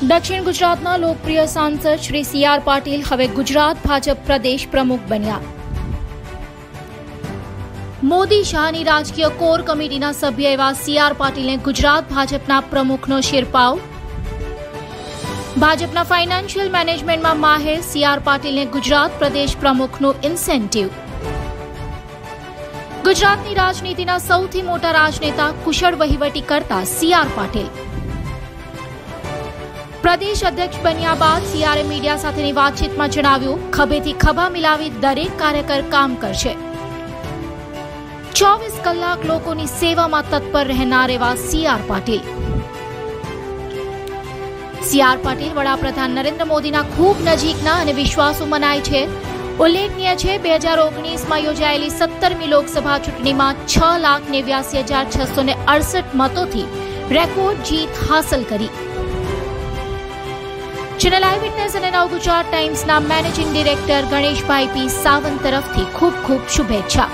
દક્ષિણ ગુજરાતના લોકપ્રિય સાંસદ શ્રી સી આર પાટીલ હવે ગુજરાત ભાજપ પ્રદેશ પ્રમુખ બન્યા. મોદી શાહની રાજકીય કોર કમિટીના સભ્ય એવા સી આર પાટીલને ગુજરાત ભાજપના પ્રમુખનો શિરપાવ. ભાજપના ફાઇનાન્શિયલ મેનેજમેન્ટમાં માહેર સી આર પાટીલને ગુજરાત પ્રદેશ પ્રમુખનું ઇન્સેન્ટિવ. ગુજરાતની રાજનીતિના સૌથી મોટા રાજનેતા કુશળ વહીવટી કરતા સી આર પાટીલ. પ્રદેશ અધ્યક્ષ બન્યા બાદ સીઆરએ મીડિયા સાથેની વાતચીતમાં જણાવ્યું, ખભેથી ખભા મિલાવી દરેક કાર્યકર કામ કરશે. ચોવીસ કલાક લોકોની સેવામાં તત્પર રહેનાર એવા સીઆર પાટીલ. સીઆર પાટીલ વડાપ્રધાન નરેન્દ્ર મોદીના ખૂબ નજીકના અને વિશ્વાસુ મનાય છે. ઉલ્લેખનીય છે, બે હજાર ઓગણીસમાં યોજાયેલી સત્તરમી લોકસભા ચૂંટણીમાં છ લાખ નેવ્યાસી હજાર છસો ને અડસઠ મતોથી રેકોર્ડ જીત હાંસલ કરી. ચેનલ આઈ વિટનેસ અને નવ Gujarat ટાઈમ્સના managing director Ganeshbhai P Sawant તરફથી ખૂબ ખૂબ શુભેચ્છા.